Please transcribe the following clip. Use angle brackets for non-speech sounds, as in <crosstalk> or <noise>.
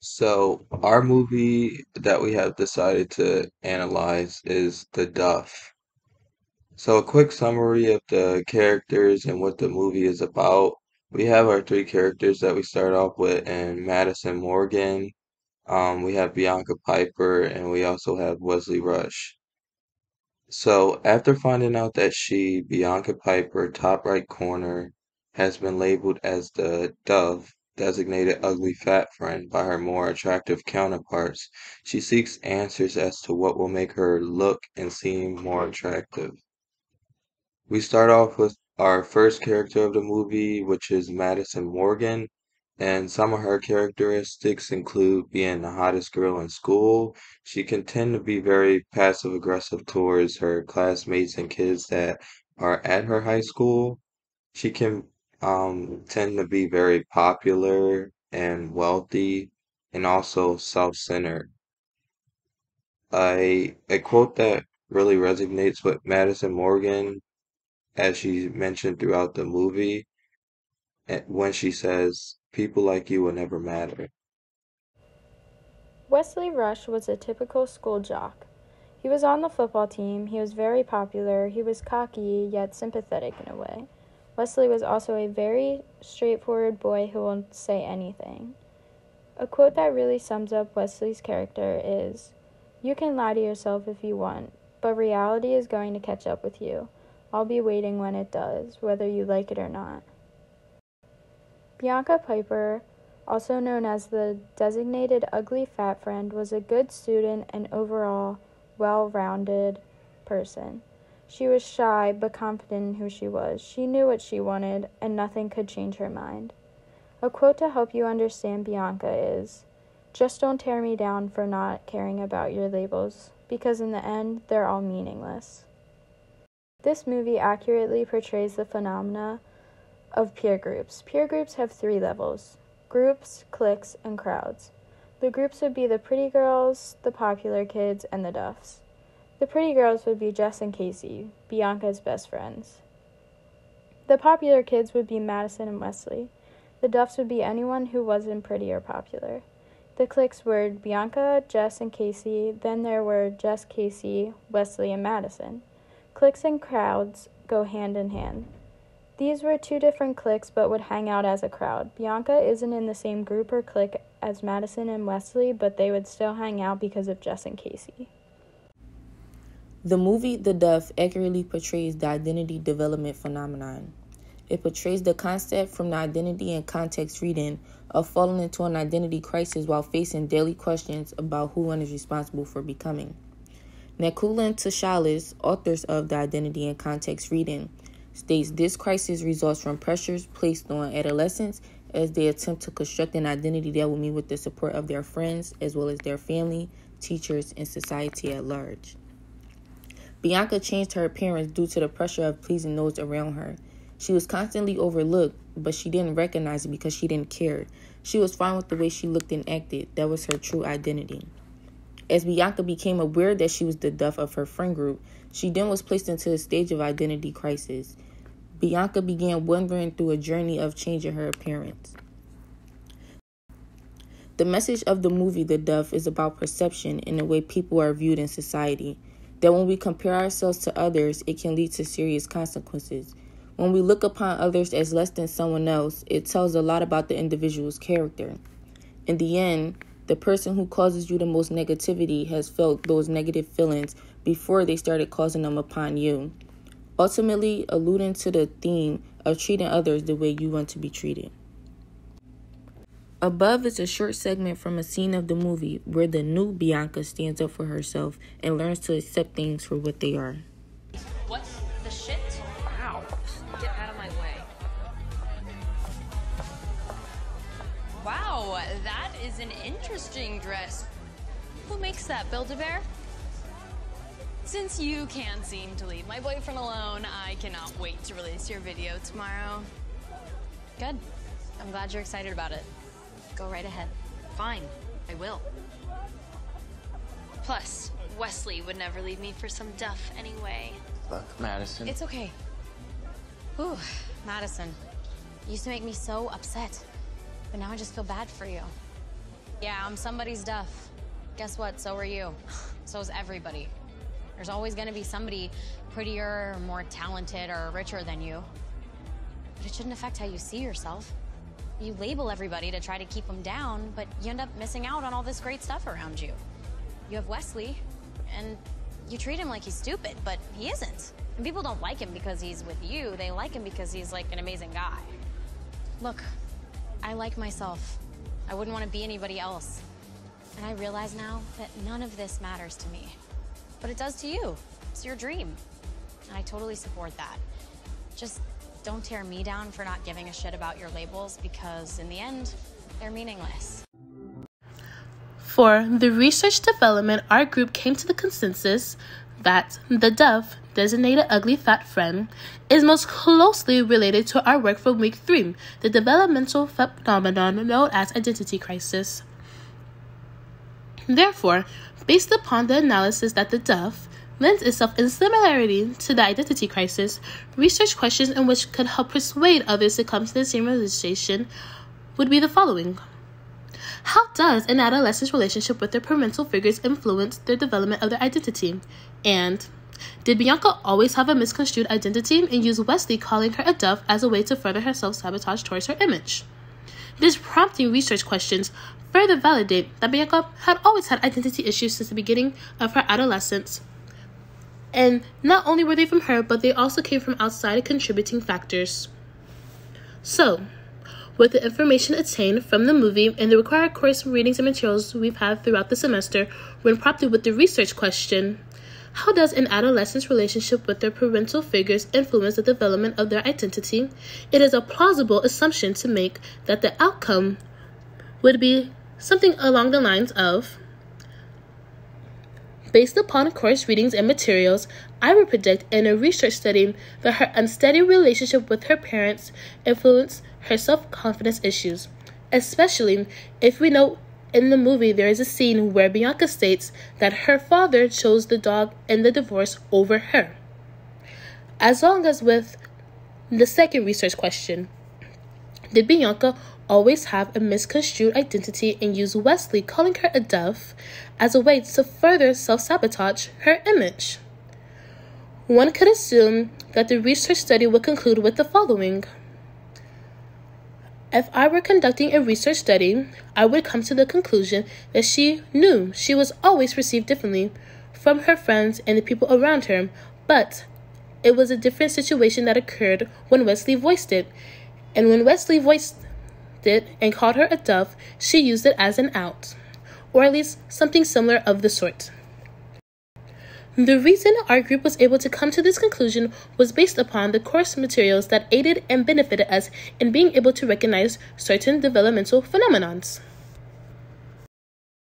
So, our movie that we have decided to analyze is The Duff. So, a quick summary of the characters and what the movie is about. We have our three characters that we start off with, and Madison Morgan, um, we have Bianca Piper, and we also have Wesley Rush. So, after finding out that she, Bianca Piper, top right corner, has been labeled as the Duff, designated ugly fat friend by her more attractive counterparts, she seeks answers as to what will make her look and seem more attractive. We start off with our first character of the movie, which is Madison Morgan, and some of her characteristics include being the hottest girl in school. She can tend to be very passive aggressive towards her classmates and kids that are at her high school. She can um, tend to be very popular and wealthy and also self-centered. I a quote that really resonates with Madison Morgan as she mentioned throughout the movie eh, when she says, People like you will never matter. Wesley Rush was a typical school jock. He was on the football team, he was very popular, he was cocky yet sympathetic in a way. Wesley was also a very straightforward boy who won't say anything. A quote that really sums up Wesley's character is You can lie to yourself if you want, but reality is going to catch up with you. I'll be waiting when it does, whether you like it or not. Bianca Piper, also known as the designated ugly fat friend, was a good student and overall well rounded person. She was shy but confident in who she was. She knew what she wanted, and nothing could change her mind. A quote to help you understand Bianca is Just don't tear me down for not caring about your labels, because in the end, they're all meaningless. This movie accurately portrays the phenomena of peer groups. Peer groups have three levels groups, cliques, and crowds. The groups would be the pretty girls, the popular kids, and the duffs. The pretty girls would be Jess and Casey, Bianca's best friends. The popular kids would be Madison and Wesley. The duffs would be anyone who wasn't pretty or popular. The cliques were Bianca, Jess, and Casey. Then there were Jess, Casey, Wesley, and Madison. Cliques and crowds go hand in hand. These were two different cliques but would hang out as a crowd. Bianca isn't in the same group or clique as Madison and Wesley, but they would still hang out because of Jess and Casey. The movie The Duff accurately portrays the identity development phenomenon. It portrays the concept from the identity and context reading of falling into an identity crisis while facing daily questions about who one is responsible for becoming. Nakkula and Toshalis, authors of The Identity and Context Reading, states this crisis results from pressures placed on adolescents as they attempt to construct an identity that will meet with the support of their friends as well as their family, teachers, and society at large. Bianca changed her appearance due to the pressure of pleasing those around her. She was constantly overlooked, but she didn't recognize it because she didn't care. She was fine with the way she looked and acted. That was her true identity. As Bianca became aware that she was the duff of her friend group, she then was placed into a stage of identity crisis. Bianca began wandering through a journey of changing her appearance. The message of the movie The Duff is about perception and the way people are viewed in society. That when we compare ourselves to others, it can lead to serious consequences. When we look upon others as less than someone else, it tells a lot about the individual's character. In the end, the person who causes you the most negativity has felt those negative feelings before they started causing them upon you, ultimately alluding to the theme of treating others the way you want to be treated. Above is a short segment from a scene of the movie where the new Bianca stands up for herself and learns to accept things for what they are. What the shit? Wow. Get out of my way. Wow, that is an interesting dress. Who makes that, Build-A-Bear? Since you can't seem to leave my boyfriend alone, I cannot wait to release your video tomorrow. Good. I'm glad you're excited about it. Go right ahead. Fine, I will. Plus, Wesley would never leave me for some duff anyway. Look, Madison. It's okay. Ooh, Madison. You used to make me so upset. But now I just feel bad for you. Yeah, I'm somebody's duff. Guess what? So are you. <sighs> So's everybody. There's always gonna be somebody prettier, or more talented, or richer than you. But it shouldn't affect how you see yourself. You label everybody to try to keep them down, but you end up missing out on all this great stuff around you. You have Wesley, and you treat him like he's stupid, but he isn't. And people don't like him because he's with you, they like him because he's like an amazing guy. Look, I like myself. I wouldn't want to be anybody else. And I realize now that none of this matters to me. But it does to you. It's your dream. And I totally support that. Just don't tear me down for not giving a shit about your labels because in the end, they're meaningless. For the research development, our group came to the consensus that the duff, designated ugly fat friend, is most closely related to our work from week three, the developmental phenomenon known as identity crisis. Therefore, based upon the analysis that the duff lends itself in similarity to the identity crisis, research questions in which could help persuade others to come to the same realization would be the following. How does an adolescent's relationship with their parental figures influence their development of their identity? And did Bianca always have a misconstrued identity and use Wesley calling her a duff as a way to further her self sabotage towards her image? These prompting research questions further validate that Bianca had always had identity issues since the beginning of her adolescence. And not only were they from her, but they also came from outside contributing factors. So, with the information attained from the movie and the required course readings and materials we've had throughout the semester, when prompted with the research question, how does an adolescent's relationship with their parental figures influence the development of their identity? It is a plausible assumption to make that the outcome would be something along the lines of Based upon course readings and materials, I would predict in a research study that her unsteady relationship with her parents influenced her self confidence issues, especially if we know in the movie there is a scene where Bianca states that her father chose the dog in the divorce over her. As long as with the second research question, did Bianca always have a misconstrued identity and use Wesley calling her a duff as a way to further self sabotage her image? One could assume that the research study would conclude with the following. If I were conducting a research study, I would come to the conclusion that she knew she was always perceived differently from her friends and the people around her, but it was a different situation that occurred when Wesley voiced it. And when Wesley voiced it and called her a duff, she used it as an out, or at least something similar of the sort. The reason our group was able to come to this conclusion was based upon the course materials that aided and benefited us in being able to recognize certain developmental phenomenons.